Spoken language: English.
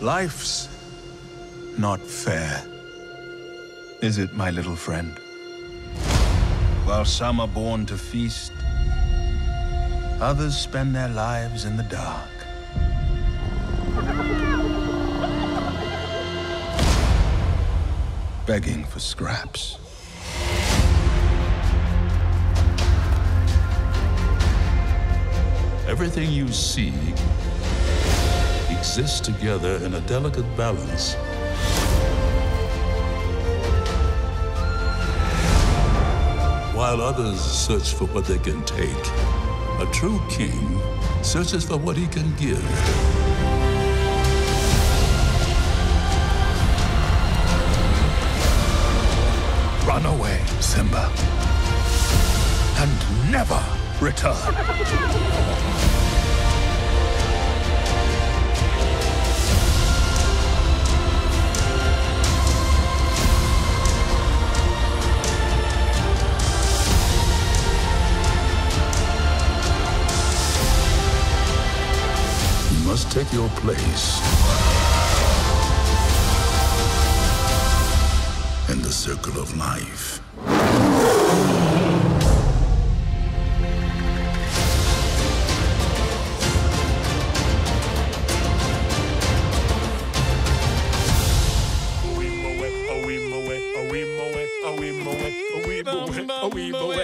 Life's not fair. Is it, my little friend? While some are born to feast, others spend their lives in the dark. Begging for scraps. Everything you see exists together in a delicate balance. While others search for what they can take, a true king searches for what he can give. Run away, Simba. And never return. must take your place. In the circle of life. Oh, we move a oh, we move it, oh, a move it, a we.